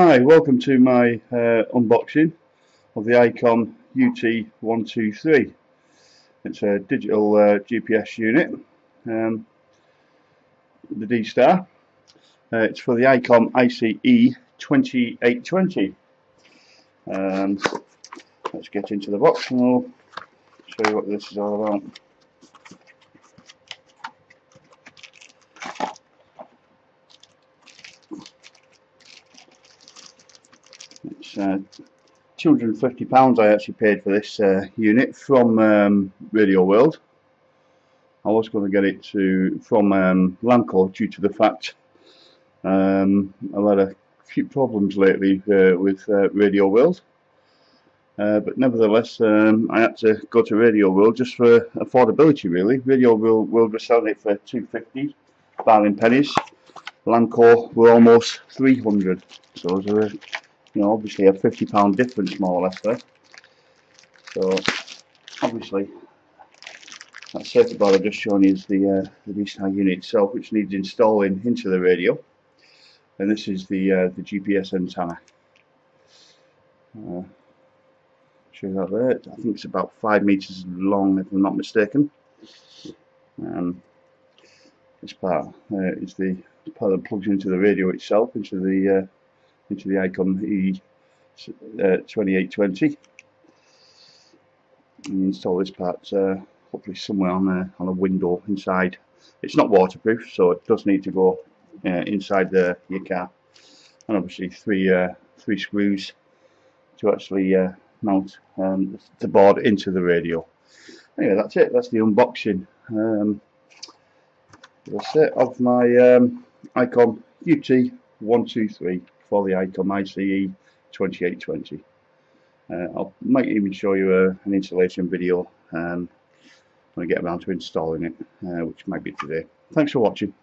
Hi, welcome to my uh, unboxing of the ICOM UT123. It's a digital uh, GPS unit, um, the D-Star. Uh, it's for the ICOM ICE 2820. Um, let's get into the box and I'll show you what this is all about. It's uh, £250 I actually paid for this uh, unit from um, Radio World. I was going to get it to from um, due to the fact um, I've had a few problems lately uh, with uh, Radio World. Uh, but nevertheless, um, I had to go to Radio World just for affordability, really. Radio World, World was selling it for 250, barring pennies. Lamco were almost 300, so a you know, obviously a £50 difference more or less there. So, obviously, that circuit board I've just shown you is the, uh, the D-Star unit itself, which needs installing into the radio. And this is the, uh, the GPS antenna. Uh, show that there. I think it's about five meters long, if I'm not mistaken. Um, this part uh, is the part that plugs into the radio itself, into the uh, into the Icom E uh, 2820 and install this part uh, hopefully somewhere on a, on a window inside. It's not waterproof so it does need to go uh, inside the, your car. And obviously three uh, three screws to actually uh, mount um, the board into the radio. Anyway that's it. That's the unboxing. Um, that's it of my um, ICOM UT 123 for the ICOM ICE 2820. Uh, I might even show you a, an installation video um, when I get around to installing it, uh, which might be today. Thanks for watching.